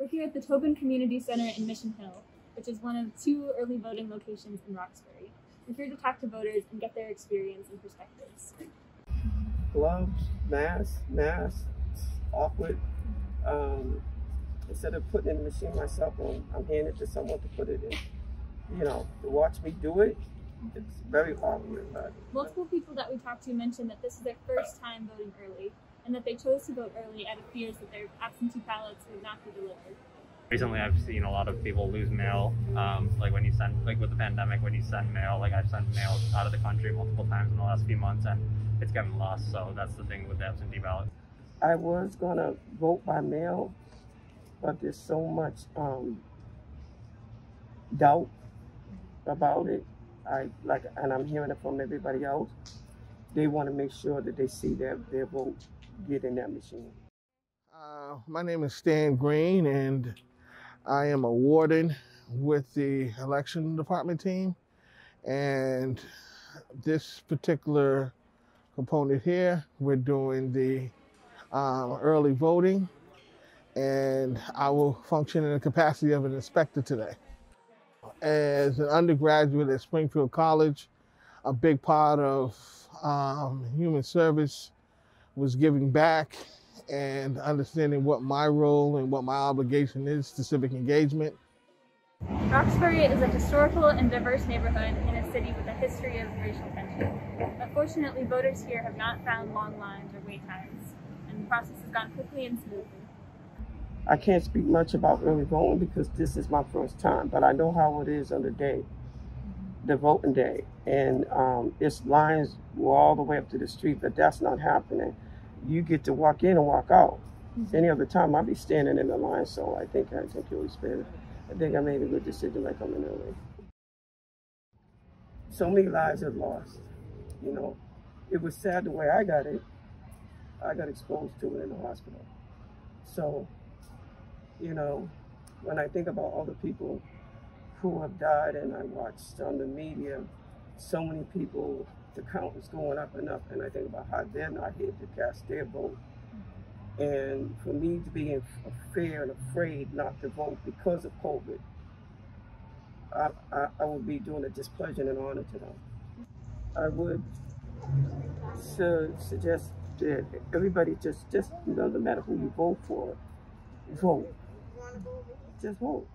We're here at the Tobin Community Center in Mission Hill, which is one of two early voting locations in Roxbury. We're here to talk to voters and get their experience and perspectives. Gloves, masks, masks, awkward. Um, instead of putting in the machine myself, I'm, I'm handing it to someone to put it in. You know, to watch me do it, it's very awkward. But Multiple people that we talked to mentioned that this is their first time voting early, and that they chose to vote early out of fears that their absentee ballots would not be delivered. Recently, I've seen a lot of people lose mail. Um, like when you send, like with the pandemic, when you send mail, like I've sent mail out of the country multiple times in the last few months, and it's getting lost. So that's the thing with the absentee ballot. I was gonna vote by mail, but there's so much um, doubt about it. I like, and I'm hearing it from everybody else. They want to make sure that they see their their vote get in that machine. Uh, my name is Stan Green, and I am a warden with the election department team. And this particular component here, we're doing the um, early voting, and I will function in the capacity of an inspector today. As an undergraduate at Springfield College, a big part of um, human service was giving back and understanding what my role and what my obligation is to civic engagement. Roxbury is a historical and diverse neighborhood in a city with a history of racial tension. Unfortunately, voters here have not found long lines or wait times, and the process has gone quickly and smoothly. I can't speak much about early voting because this is my first time, but I know how it is on the day, the voting day. And um, it's lines go all the way up to the street, but that's not happening. You get to walk in and walk out. Any other time, I'd be standing in the line. So I think I think you'll spirit. I think I made a good decision by coming early. So many lives have lost. You know, it was sad the way I got it. I got exposed to it in the hospital. So, you know, when I think about all the people who have died and I watched on the media, so many people, the count is going up and up, and I think about how they're not here to cast their vote. And for me to be in fear and afraid not to vote because of COVID, I, I, I would be doing a displeasure and an honor to them. I would su- suggest that everybody just, just, you know, no matter who you vote for, vote. Just vote.